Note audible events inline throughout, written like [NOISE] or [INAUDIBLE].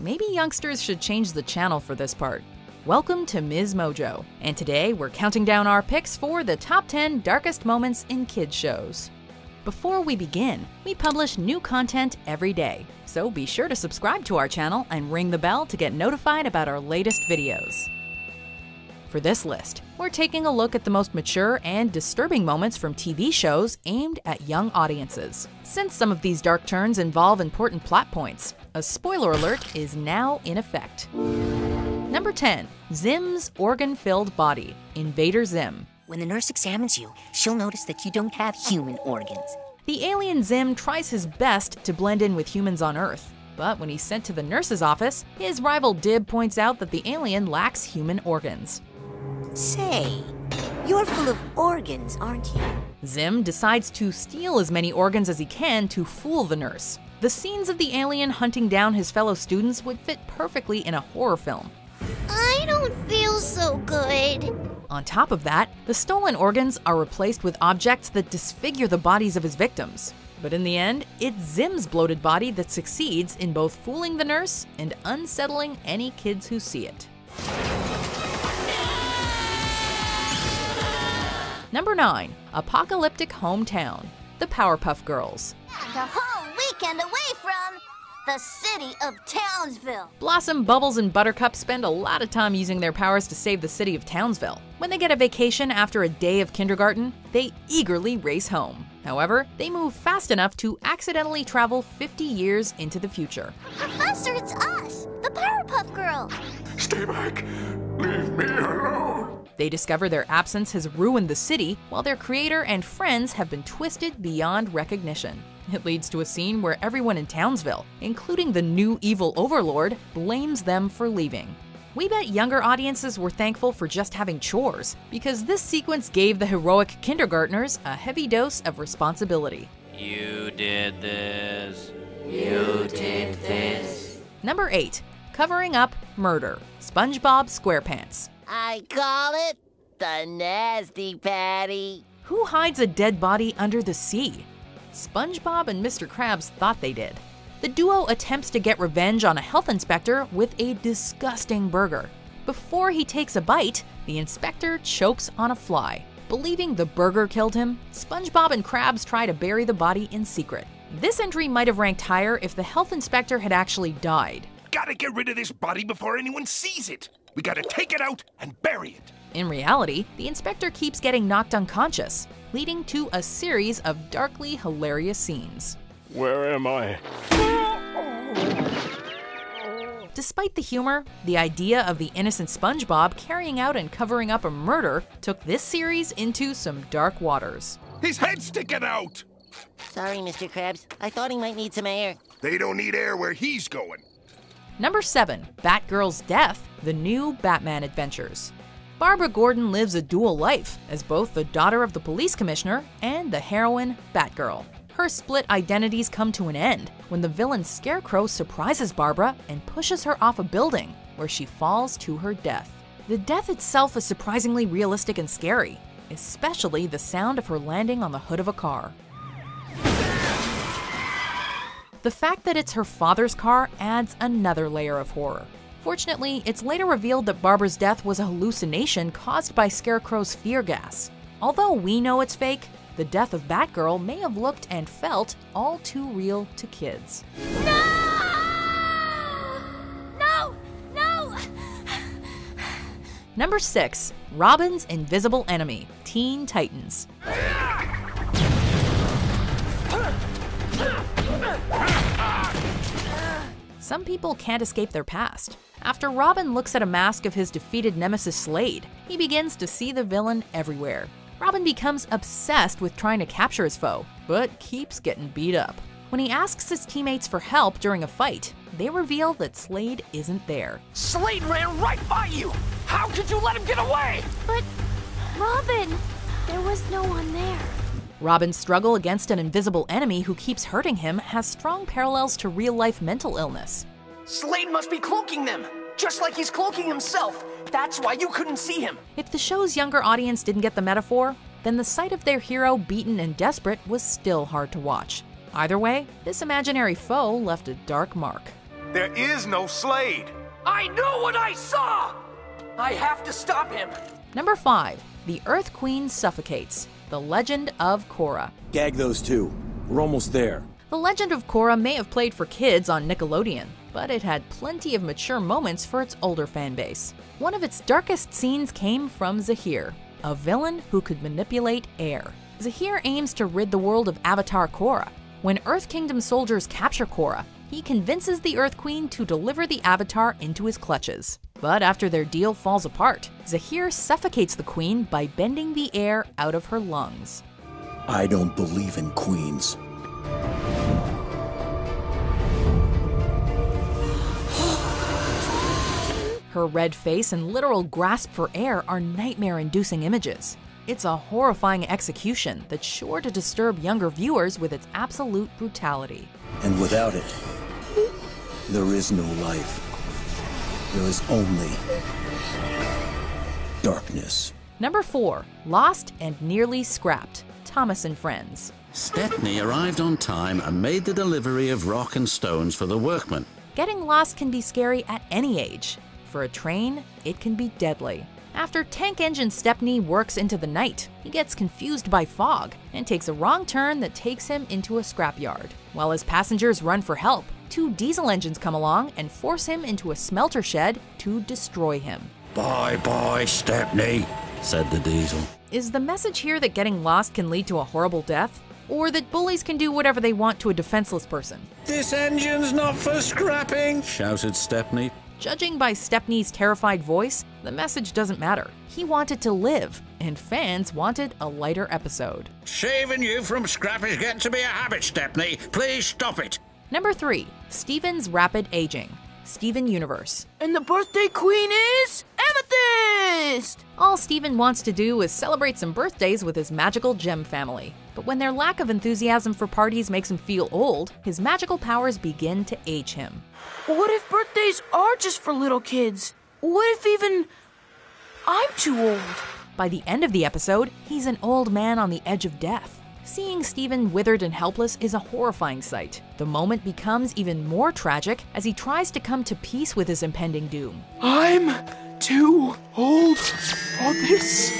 maybe youngsters should change the channel for this part. Welcome to Ms. Mojo, and today we're counting down our picks for the top 10 darkest moments in kids shows. Before we begin, we publish new content every day, so be sure to subscribe to our channel and ring the bell to get notified about our latest videos. For this list, we're taking a look at the most mature and disturbing moments from TV shows aimed at young audiences. Since some of these dark turns involve important plot points, a spoiler alert is now in effect. Number 10. Zim's organ-filled body, Invader Zim. When the nurse examines you, she'll notice that you don't have human organs. The alien Zim tries his best to blend in with humans on Earth, but when he's sent to the nurse's office, his rival Dib points out that the alien lacks human organs. Say, you're full of organs, aren't you? Zim decides to steal as many organs as he can to fool the nurse. The scenes of the alien hunting down his fellow students would fit perfectly in a horror film. I don't feel so good. On top of that, the stolen organs are replaced with objects that disfigure the bodies of his victims. But in the end, it's Zim's bloated body that succeeds in both fooling the nurse and unsettling any kids who see it. Number 9. Apocalyptic Hometown The Powerpuff Girls. The whole weekend away from the city of Townsville. Blossom, Bubbles, and Buttercup spend a lot of time using their powers to save the city of Townsville. When they get a vacation after a day of kindergarten, they eagerly race home. However, they move fast enough to accidentally travel 50 years into the future. Professor, it's us, the Powerpuff Girls. Stay back. Leave me alone. They discover their absence has ruined the city, while their creator and friends have been twisted beyond recognition. It leads to a scene where everyone in Townsville, including the new evil overlord, blames them for leaving. We bet younger audiences were thankful for just having chores, because this sequence gave the heroic kindergartners a heavy dose of responsibility. You did this. You did this. Number 8. Covering Up Murder SpongeBob SquarePants. I call it the Nasty Patty. Who hides a dead body under the sea? SpongeBob and Mr. Krabs thought they did. The duo attempts to get revenge on a health inspector with a disgusting burger. Before he takes a bite, the inspector chokes on a fly. Believing the burger killed him, SpongeBob and Krabs try to bury the body in secret. This entry might have ranked higher if the health inspector had actually died. Gotta get rid of this body before anyone sees it. We gotta take it out and bury it. In reality, the inspector keeps getting knocked unconscious, leading to a series of darkly hilarious scenes. Where am I? Despite the humor, the idea of the innocent SpongeBob carrying out and covering up a murder took this series into some dark waters. His head's sticking out. Sorry, Mr. Krabs. I thought he might need some air. They don't need air where he's going. Number 7. Batgirl's Death The New Batman Adventures. Barbara Gordon lives a dual life as both the daughter of the police commissioner and the heroine Batgirl. Her split identities come to an end when the villain Scarecrow surprises Barbara and pushes her off a building, where she falls to her death. The death itself is surprisingly realistic and scary, especially the sound of her landing on the hood of a car. The fact that it's her father's car adds another layer of horror. Fortunately, it's later revealed that Barbara's death was a hallucination caused by Scarecrow's fear gas. Although we know it's fake, the death of Batgirl may have looked and felt all too real to kids. No! No! No! Number 6. Robin's Invisible Enemy Teen Titans. Some people can't escape their past. After Robin looks at a mask of his defeated nemesis Slade, he begins to see the villain everywhere. Robin becomes obsessed with trying to capture his foe, but keeps getting beat up. When he asks his teammates for help during a fight, they reveal that Slade isn't there. Slade ran right by you! How could you let him get away? But, Robin, there was no one there. Robin's struggle against an invisible enemy who keeps hurting him has strong parallels to real life mental illness. Slade must be cloaking them, just like he's cloaking himself. That's why you couldn't see him. If the show's younger audience didn't get the metaphor, then the sight of their hero beaten and desperate was still hard to watch. Either way, this imaginary foe left a dark mark. There is no Slade. I know what I saw! I have to stop him. Number 5. The Earth Queen Suffocates. The Legend of Korra. Gag those two. We're almost there. The Legend of Korra may have played for kids on Nickelodeon, but it had plenty of mature moments for its older fan base. One of its darkest scenes came from Zahir, a villain who could manipulate air. Zahir aims to rid the world of Avatar Korra. When Earth Kingdom soldiers capture Korra, he convinces the Earth Queen to deliver the Avatar into his clutches. But after their deal falls apart, Zahir suffocates the Queen by bending the air out of her lungs. I don't believe in queens. Her red face and literal grasp for air are nightmare inducing images. It's a horrifying execution that's sure to disturb younger viewers with its absolute brutality. And without it, there is no life. There is only darkness. Number 4 Lost and Nearly Scrapped Thomas and Friends. Stepney arrived on time and made the delivery of rock and stones for the workmen. Getting lost can be scary at any age. For a train, it can be deadly. After tank engine Stepney works into the night, he gets confused by fog and takes a wrong turn that takes him into a scrapyard. While his passengers run for help, two diesel engines come along and force him into a smelter shed to destroy him. Bye bye, Stepney, said the diesel. Is the message here that getting lost can lead to a horrible death? Or that bullies can do whatever they want to a defenseless person? This engine's not for scrapping, shouted Stepney. Judging by Stepney's terrified voice, the message doesn't matter. He wanted to live, and fans wanted a lighter episode. Saving you from scrap is getting to be a habit, Stepney. Please stop it. Number 3. Steven's Rapid Aging. Steven Universe. And the birthday queen is All Steven wants to do is celebrate some birthdays with his magical gem family. But when their lack of enthusiasm for parties makes him feel old, his magical powers begin to age him. What if birthdays are just for little kids? What if even I'm too old? By the end of the episode, he's an old man on the edge of death. Seeing Steven withered and helpless is a horrifying sight. The moment becomes even more tragic as he tries to come to peace with his impending doom. I'm too old for this.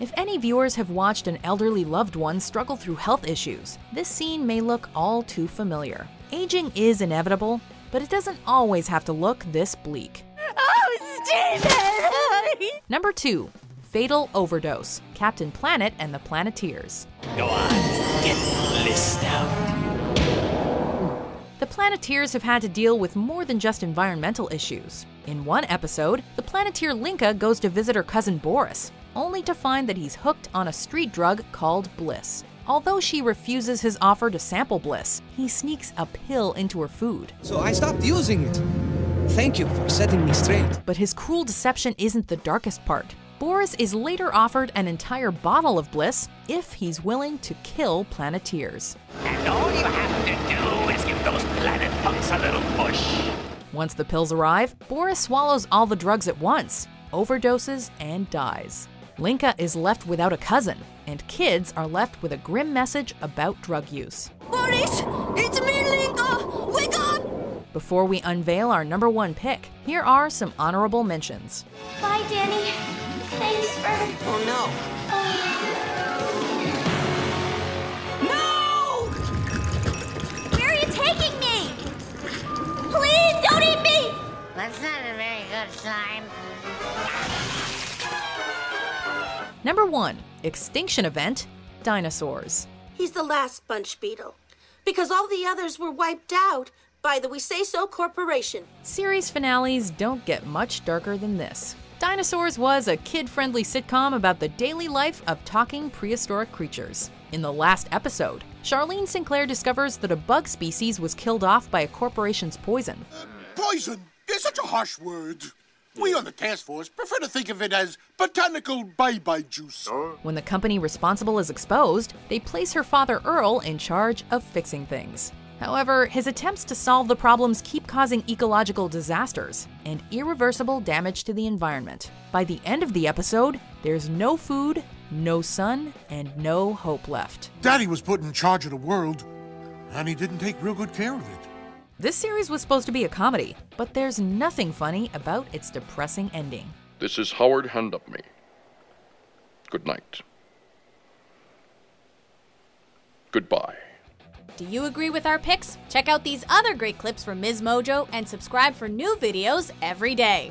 If any viewers have watched an elderly loved one struggle through health issues, this scene may look all too familiar. Aging is inevitable, but it doesn't always have to look this bleak. Oh, Steven! [LAUGHS] Number 2 Fatal Overdose Captain Planet and the Planeteers. Go on, get the list out. The Planeteers have had to deal with more than just environmental issues. In one episode, the Planeteer Linka goes to visit her cousin Boris, only to find that he's hooked on a street drug called Bliss. Although she refuses his offer to sample Bliss, he sneaks a pill into her food. So I stopped using it. Thank you for setting me straight. But his cruel deception isn't the darkest part. Boris is later offered an entire bottle of Bliss if he's willing to kill Planeteers. And all you have to do is give those planet punks a little push. Once the pills arrive, Boris swallows all the drugs at once, overdoses, and dies. Linka is left without a cousin, and kids are left with a grim message about drug use. Boris! It's me, Linka! Wake up! Before we unveil our number one pick, here are some honorable mentions. Bye, Danny. Thanks for. Oh no. No! Where are you taking me? Please don't eat me! That's not a very good sign. Number one, Extinction Event Dinosaurs. He's the last sponge beetle. Because all the others were wiped out by the We Say So Corporation. Series finales don't get much darker than this. Dinosaurs was a kid friendly sitcom about the daily life of talking prehistoric creatures. In the last episode, Charlene Sinclair discovers that a bug species was killed off by a corporation's poison. Poison is such a harsh word. We on the task force prefer to think of it as botanical bye-bye juice. When the company responsible is exposed, they place her father Earl in charge of fixing things. However, his attempts to solve the problems keep causing ecological disasters and irreversible damage to the environment. By the end of the episode, there's no food, no sun, and no hope left. Daddy was put in charge of the world, and he didn't take real good care of it. This series was supposed to be a comedy, but there's nothing funny about its depressing ending. This is Howard Handupme. Good night. Goodbye. Do you agree with our picks? Check out these other great clips from Ms. Mojo and subscribe for new videos every day.